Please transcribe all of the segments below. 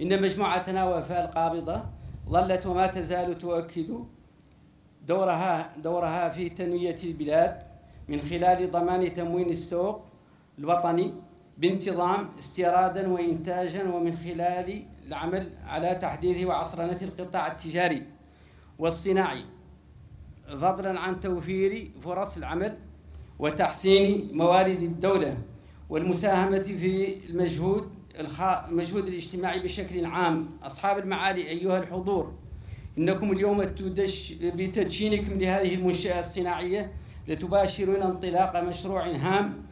إن مجموعتنا وفاء القابضة ظلت وما تزال تؤكد دورها دورها في تنمية البلاد من خلال ضمان تموين السوق الوطني بانتظام استيرادا وإنتاجا ومن خلال العمل على تحديث وعصرنة القطاع التجاري والصناعي فضلا عن توفير فرص العمل وتحسين موارد الدولة والمساهمة في المجهود المجهود الاجتماعي بشكل عام. أصحاب المعالي أيها الحضور إنكم اليوم بتدشينكم لهذه المنشأة الصناعية لتباشرون انطلاق مشروع هام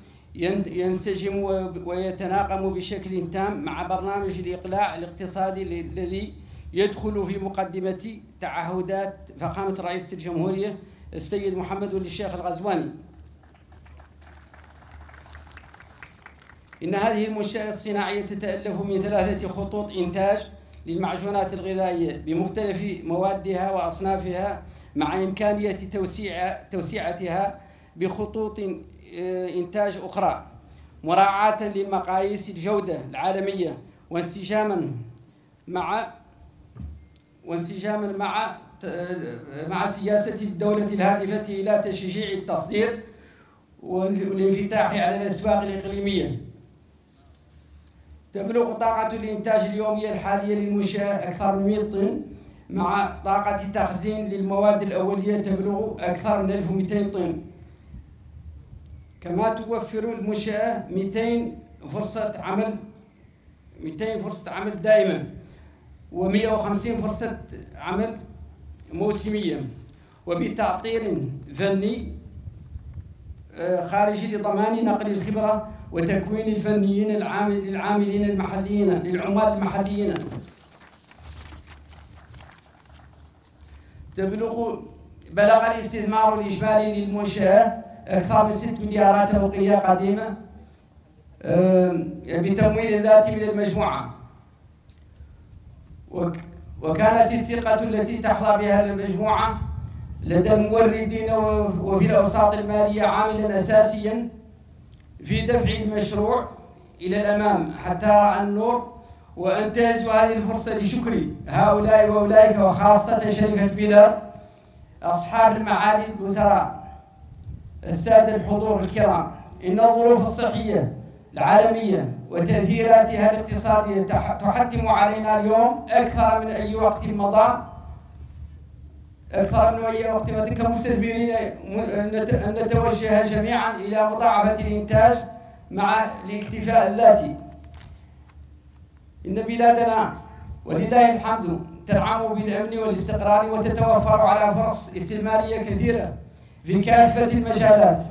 ينسجم ويتناغم بشكل تام مع برنامج الإقلاع الاقتصادي الذي يدخل في مقدمة تعهدات فخامة رئيس الجمهورية السيد محمد ولي الشيخ الغزواني. إن هذه المنشأة الصناعية تتألف من ثلاثة خطوط إنتاج للمعجونات الغذائية بمختلف موادها وأصنافها مع إمكانية توسيع توسيعتها بخطوط آه، إنتاج أخرى مراعاة لمقاييس الجودة العالمية وانسجاما مع وانسجاما مع آه، مع سياسة الدولة الهادفة إلى تشجيع التصدير والانفتاح على الأسواق الإقليمية. تبلغ طاقة الإنتاج اليومية الحالية للمنشأة أكثر من 100 طن مع طاقة تخزين للمواد الأولية تبلغ أكثر من 1200 طن. كما توفر المنشأة 200 فرصة عمل 200 فرصة عمل دائمة و150 فرصة عمل موسمية وبتأطير فني خارجي لضمان نقل الخبرة وتكوين الفنيين العاملين المحليين للعمال المحليين. تبلغ بلغ الاستثمار الإجمالي للمنشأة أكثر من 6 مليارات أوقية قديمة بتمويل ذاتي من المجموعة. وكانت الثقة التي تحظى بها المجموعة لدى الموردين وفي الأوساط المالية عاملا أساسيا في دفع المشروع إلى الأمام حتى رأى النور وأنتهز هذه الفرصة لشكر هؤلاء وأولئك وخاصة شركة بيلر أصحاب المعالي الوزراء السادة الحضور الكرام. إن الظروف الصحية العالمية وتأثيراتها الاقتصادية تحتم علينا اليوم أكثر من أي وقت مضى. من أي وقت مضى كمستثمرين أن نتوجه جميعا إلى مضاعفة الإنتاج مع الاكتفاء الذاتي. إن بلادنا ولله الحمد تنعم بالأمن والاستقرار وتتوفر على فرص استثمارية كثيرة في كافة المجالات.